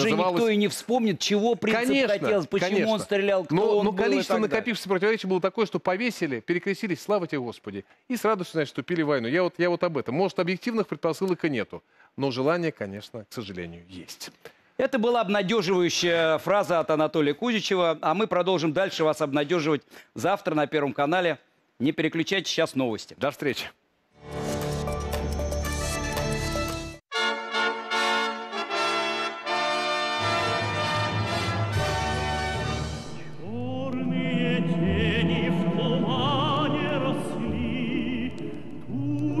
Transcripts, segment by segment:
уже называлось... никто и не вспомнит, чего принцип Конечно, хотел, почему конечно. он стрелял, кто но, он но был количество накопившихся противоречий было такое, что повесили, перекрестились, слава тебе Господи, и с радостью, значит, вступили в войну. Я вот, я вот об этом. Может, объективных предпосылок и нету, но желание, конечно, к сожалению, есть. Это была обнадеживающая фраза от Анатолия Кузичева. А мы продолжим дальше вас обнадеживать завтра на Первом канале. Не переключайтесь, сейчас новости. До встречи.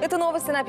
Это новости на